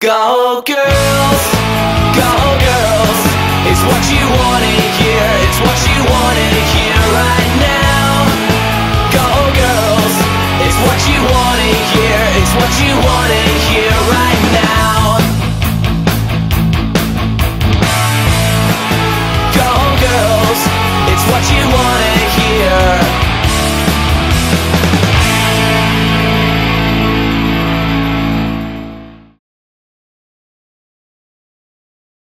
Go girls, go girls. It's what you wanna hear, it's what you wanna hear right now. Go girls, it's what you wanna hear, it's what you wanna hear right now. Go girls, it's what you wanna